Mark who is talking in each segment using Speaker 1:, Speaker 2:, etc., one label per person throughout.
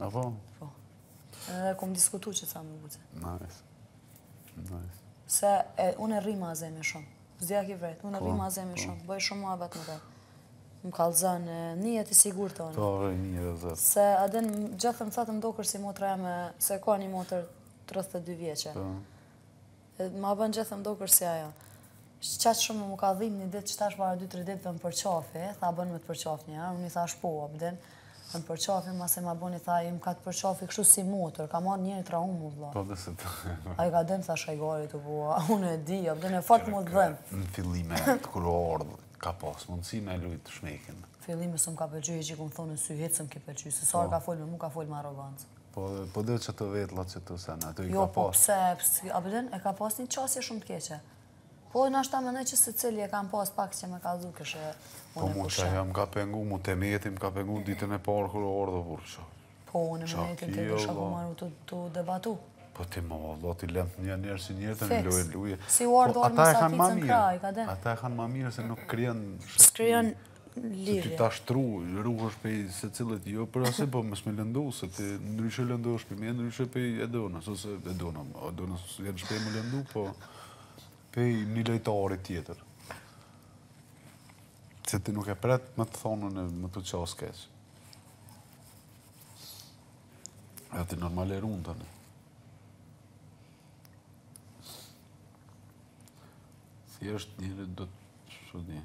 Speaker 1: Apo?
Speaker 2: Po. Edhe kom diskutu që thamë më butë.
Speaker 1: Nice. Nice.
Speaker 2: Se e, unë rri me Azemin shumë. S'di a ki vrejt, unë e
Speaker 1: po,
Speaker 2: rri me Azemin po. shumë. Bëj shumë mua vetë më dhe. Më kallzon, nihet i sigurt te unë.
Speaker 1: Po, vrej, një jetë dhe.
Speaker 2: Se a e din, gjithë më thotë më dokesh si motra jeme, se ka një motër 32 vjeçe.
Speaker 1: Po.
Speaker 2: Ma bën gjithë më dokesh si ajo. Qaq shumë m'u ka dhimt një ditë, qetash para 2-3 ditë dhe më përqafi, tha bon me të përqaf një, unë i thashë po, Abedin, më përqafi, ma se ma bën i tha, i më ka të përqafi kështu si motër, ka marrë njëri tra unë më vla.
Speaker 1: Po dhe se të...
Speaker 2: A i ka dhim, tha shajgari të bua, unë e di, Abedin, e fort më dhimet.
Speaker 1: Në fillim, kur erdh, ka pas mundësi me lujt shmekin.
Speaker 2: Fillim s'më ka pëlqy, e që i kom thonë në sy, hiç s'më ki pëlqy, se sa po. ka folë me mu, ka folë me arrogancë.
Speaker 1: Po, po dhe që të vetë latë që të sen, ato i
Speaker 2: jo,
Speaker 1: ka
Speaker 2: po
Speaker 1: pas.
Speaker 2: Jo, po pëse, Abedin, e ka pas një qasje shumë të keqe. Po, nashta mendoj që secili e kam pas pak që me kallzu
Speaker 1: kush
Speaker 2: unë e Po,
Speaker 1: mu që jam ka pengu, mu të netim ka pengu ditën e parë kur erdhe burë që.
Speaker 2: Po, unë me netim të dhe
Speaker 1: shaku
Speaker 2: maru të debatu.
Speaker 1: Po, ti më vëllo, ti lem të një njerë si njerë të
Speaker 2: një
Speaker 1: lojë lujë.
Speaker 2: Si u ardhë orë
Speaker 1: më sa ti
Speaker 2: të
Speaker 1: në
Speaker 2: kraj, ka dhe.
Speaker 1: Ata e kanë ma mirë se nuk krijon...
Speaker 2: Lidhje.
Speaker 1: Se ti ashtu, ruhesh pej secilit jo, për arsye po mos me lëndu, se ti ndryshe lëndohesh pej meje, ndryshe pej Edonës, ose Edonëm, Edonës së lënë shpej me lëndu, po pej një lojtari tjetër. Se ti nuk e pret me të thonë e me t'u qasë keq. E ti normal e run veten. Si është njëri do të Çudi.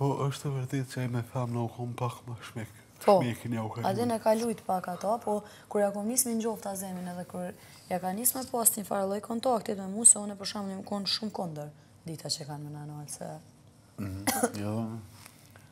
Speaker 1: Po, është e vërtetë që ai me thanë u kon pak me shmek.
Speaker 2: Po,
Speaker 1: atë në ka
Speaker 2: lujt pak ato, po, kur ja kom nisë me njoft Azemin edhe, kur ja ka nisë me pas një farë lloj kontaktit me mu, se unë për shembull jom konë shumë kondër, dita që kanë më në anë, se... Mhm, jo,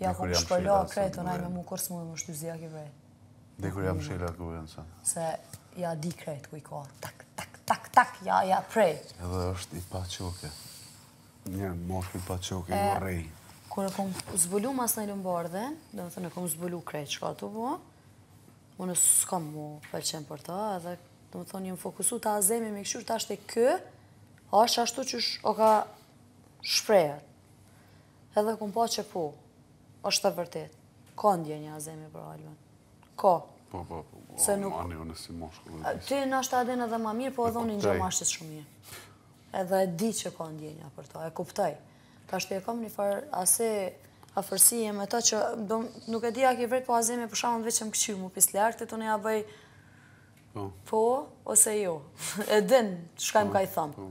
Speaker 2: Ja kom
Speaker 1: shpërlo
Speaker 2: krejt, unë ajme mu kur s'mund më shty s'di a
Speaker 1: ki vrejt. Dikur jam shela ku vjen sa.
Speaker 2: Se ja di krejt ku i ka, tak, tak, tak, tak, ja, ja, prej.
Speaker 1: Edhe është i pa qoke. Një moshë i pa qoke, i vrej.
Speaker 2: Kur e kom zbulu mas në lëmbarë dhe, domethënë, kom zbulu krejt, shka të po, unë s'kom u përqendru për ta, edhe, domethënë, jom fokusu te Azemi me kqyr, tash e kë, a është ashtu që u ka shpreh. Edhe kum pa që po, është e vërtetë. Ka ndjenja Azemi për Albën. Ka.
Speaker 1: Po, po, po.
Speaker 2: Se nuk...
Speaker 1: Ani, unë si
Speaker 2: mashkull. Ti nashta e din edhe ma mirë, po edhe unë
Speaker 1: i
Speaker 2: njoh meshkujt shumë mirë. Edhe e di që ka ndjenja për to, e kuptoj. Tashti e kam një farë asi afërsie me ta që nuk e di a ki vrejt, po Azemi për shembull veç më kqyr mu pi s'larti, të unë ja bëj
Speaker 1: po.
Speaker 2: po, ose jo. E din, shka jom
Speaker 1: po,
Speaker 2: kaj thom.
Speaker 1: Po,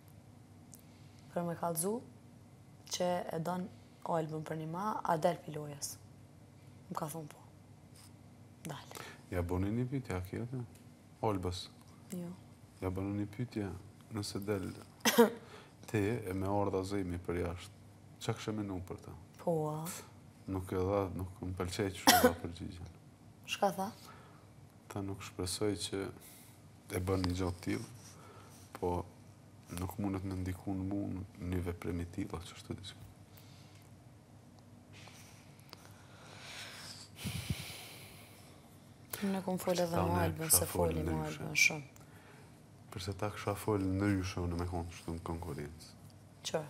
Speaker 2: Për me kalzu, që e don Albën për një ma, a del për lojes? Më ka thonë po. Dal.
Speaker 1: Ja boni një pytje, a kjo të? Albës.
Speaker 2: Jo.
Speaker 1: Ja boni një pytje, nëse del ti e me ardh Xhejmi prej jashtë, ça kishe menu për ta?
Speaker 2: Po, a?
Speaker 1: Nuk e dha, nuk më pëlqej që s'um dha përgjigjen.
Speaker 2: Shka tha?
Speaker 1: Ta nuk shpresoj që... e bën një gjë të tillë, po nuk mundet me ndiku në mu një veprim i tillë, që është të diqë.
Speaker 2: Unë kom folë edhe me
Speaker 1: Albën,
Speaker 2: se foli
Speaker 1: me
Speaker 2: Albën shumë.
Speaker 1: Përse ta kësha folë në njëfarë mënyre me konë, shumë konkurencë.
Speaker 2: Qërë?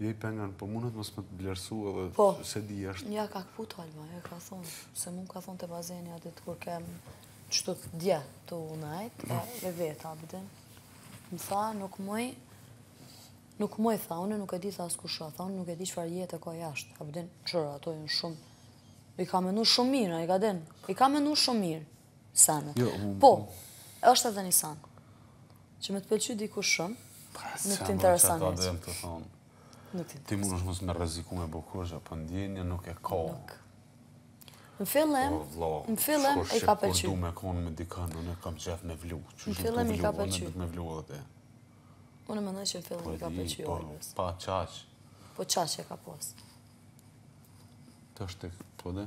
Speaker 1: Jo i pengan, po mundet mos me të vlersu edhe
Speaker 2: po,
Speaker 1: se di është.
Speaker 2: Ja ka këput Alma, e ka thonë, se mu m'ka thonë te bazeni atë ditë kur kem qenë të dje të unajt, e kam vetë Abdin. Më tha, nuk mëj, nuk mëj tha, unë nuk e di tha as kush a, tha, unë nuk e di çfarë jete ka jashtë, Abdin, qërë ato janë shumë, i ka menu shumë mirë, ai ka den, i ka menu shumë mirë. Sanet.
Speaker 1: Jo,
Speaker 2: po, është edhe një sen. Që me të pëlqy dikush shumë, pra, nuk të interesan një
Speaker 1: që. Të thonë,
Speaker 2: nuk të
Speaker 1: Ti mundesh mos me rreziku me dikush, që po ndjenja nuk e ka.
Speaker 2: Nuk. Në fillem,
Speaker 1: po,
Speaker 2: në
Speaker 1: fillem
Speaker 2: e ka
Speaker 1: pëlqy. Kur du me konë me dika, në në kam qef me vlu.
Speaker 2: Në
Speaker 1: fillem
Speaker 2: i ka pëlqy.
Speaker 1: Në vlu edhe te.
Speaker 2: Unë mendoj që në fillem i ka pëlqy.
Speaker 1: Po, pa qaq.
Speaker 2: Po qaq e ka pas.
Speaker 1: Të është të, po
Speaker 2: dhe?